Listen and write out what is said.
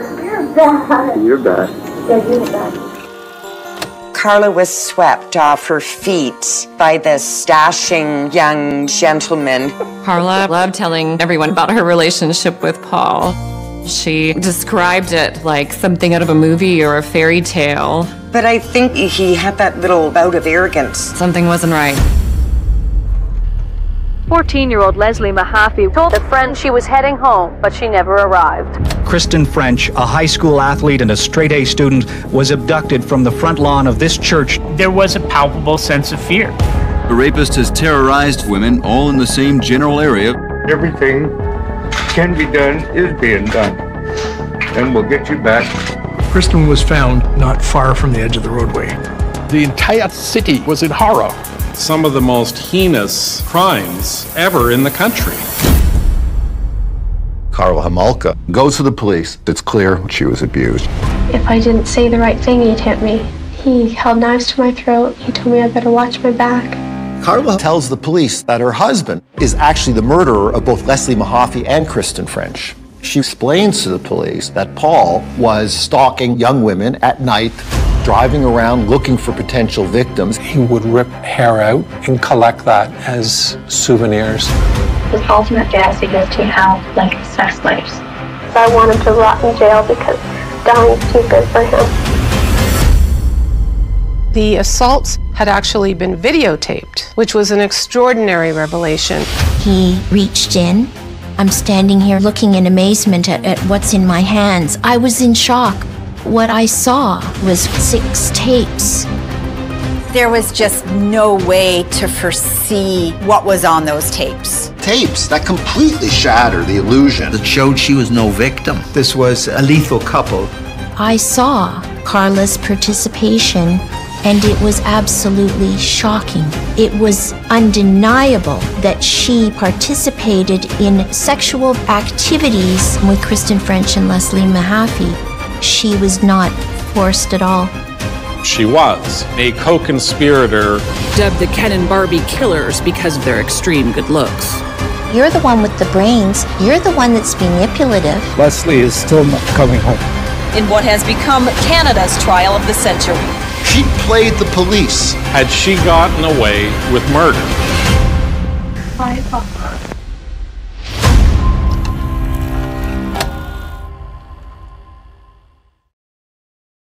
You're bad. You're bad. Yeah, you're bad. Karla was swept off her feet by this dashing young gentleman. Karla loved telling everyone about her relationship with Paul. She described it like something out of a movie or a fairy tale. But I think he had that little bout of arrogance. Something wasn't right. 14 year old Leslie Mahaffy told a friend she was heading home, but she never arrived. Kristen French, a high school athlete and a straight A student, was abducted from the front lawn of this church. There was a palpable sense of fear. The rapist has terrorized women all in the same general area. Everything can be done is being done. And we'll get you back. Kristen was found not far from the edge of the roadway. The entire city was in horror. Some of the most heinous crimes ever in the country. Karla Homolka goes to the police. It's clear she was abused. If I didn't say the right thing, he'd hit me. He held knives to my throat. He told me I better watch my back. Karla tells the police that her husband is actually the murderer of both Leslie Mahaffy and Kristen French. She explains to the police that Paul was stalking young women at night, driving around looking for potential victims. He would rip hair out and collect that as souvenirs. His ultimate fantasy was to have like sex slaves. I want him to rot in jail because dying's too good for him. The assaults had actually been videotaped, which was an extraordinary revelation. He reached in. I'm standing here looking in amazement at, at what's in my hands. I was in shock. What I saw was six tapes. There was just no way to foresee what was on those tapes. Tapes that completely shatter the illusion. That showed she was no victim. This was a lethal couple. I saw Karla's participation and it was absolutely shocking. It was undeniable that she participated in sexual activities with Kristen French and Leslie Mahaffy. She was not forced at all. She was a co conspirator. Dubbed the Ken and Barbie killers because of their extreme good looks. You're the one with the brains. You're the one that's manipulative. Leslie is still not coming home. In what has become Canada's trial of the century. She played the police. Had she gotten away with murder? Bye, Papa.